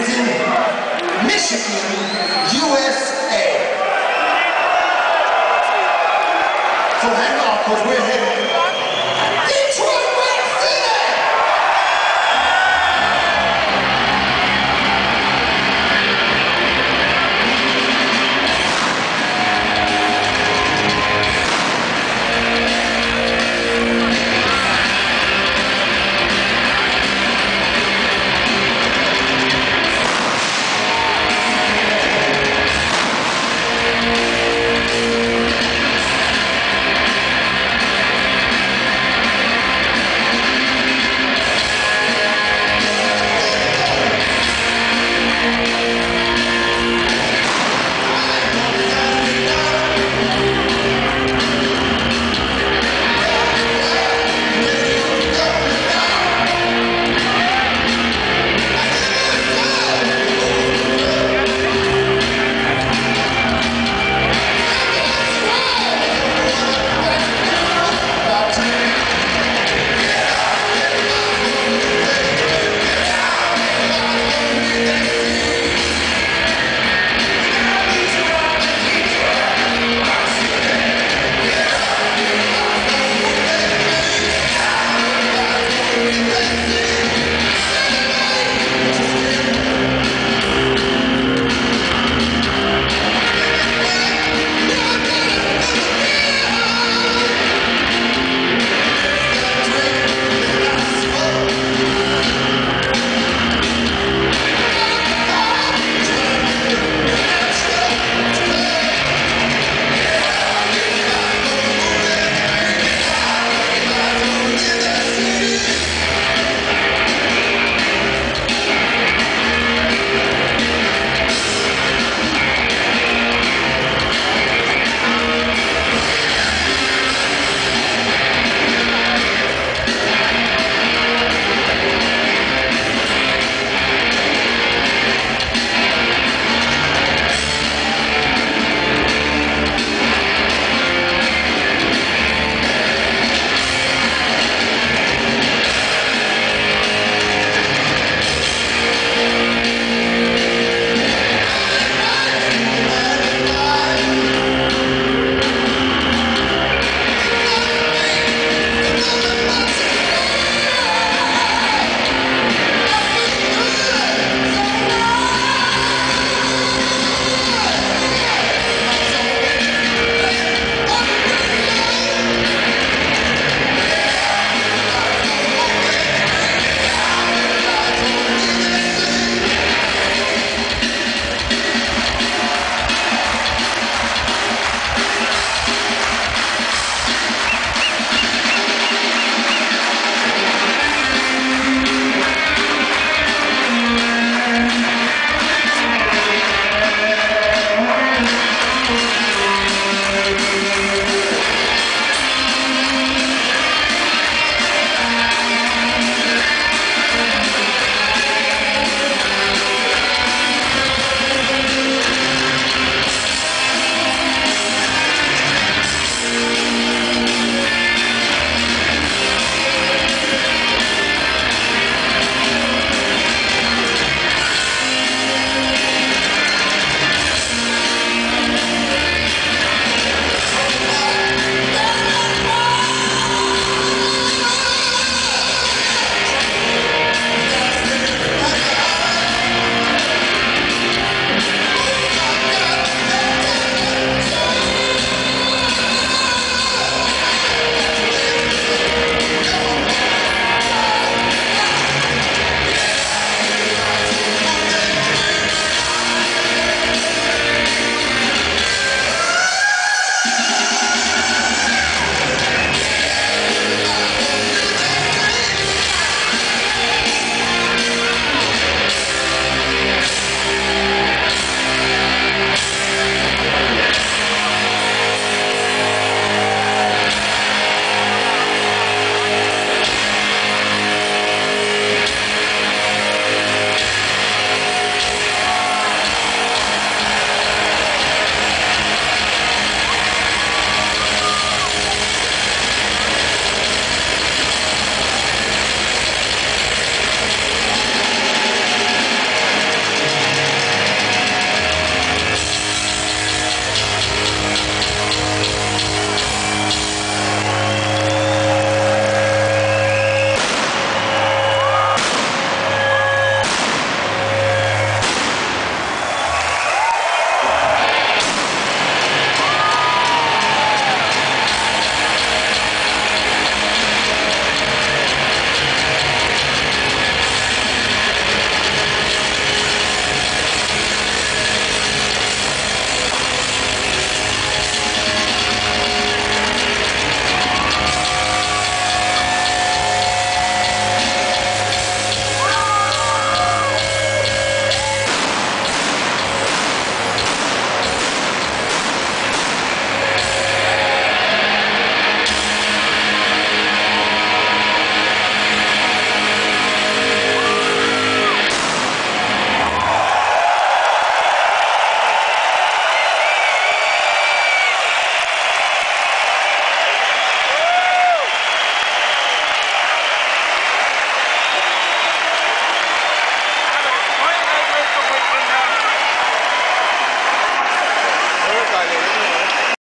is in Michigan, USA. So hang on, because we're heading